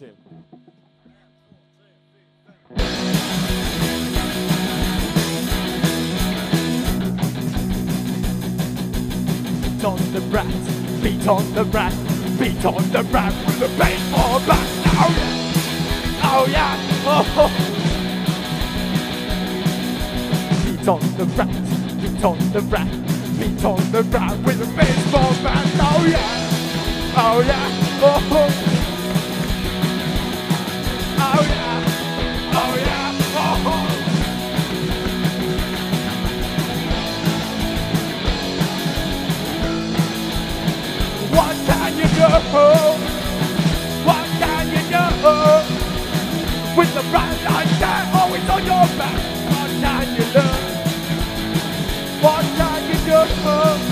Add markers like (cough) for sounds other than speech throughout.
Tim. Beat on the rat, beat on the rat, beat on the rat with a baseball bat. Oh yeah, oh yeah, oh. (laughs) Beat on the rat, beat on the rat, beat on the rat with a baseball bat. Oh yeah, oh yeah. Oh (laughs) you? What can you do? With the brand like that always on your back. What can you do? What can you do?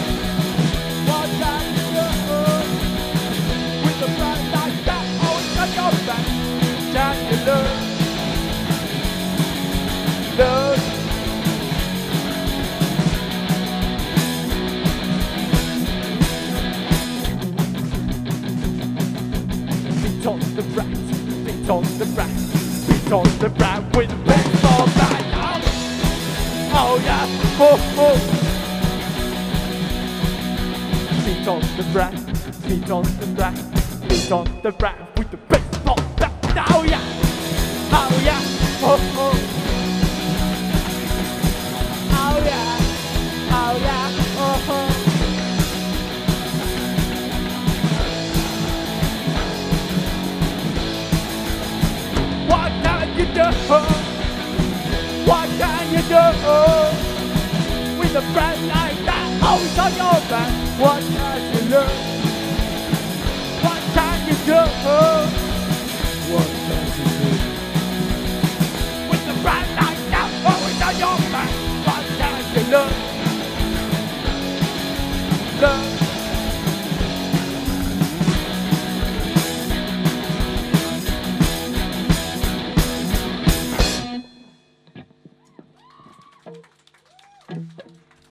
On the rat, beat on the rat, beat on the rat with a baseball bat. Oh, oh yeah, oh, oh. Beat on the rat, beat on the rat, beat on the rat with the baseball bat. Oh yeah, oh yeah, oh. Oh With a friend like that always on your back. What can you learn? What can you do? What can you do? With a friend like that always on your back. What can you learn? Learn.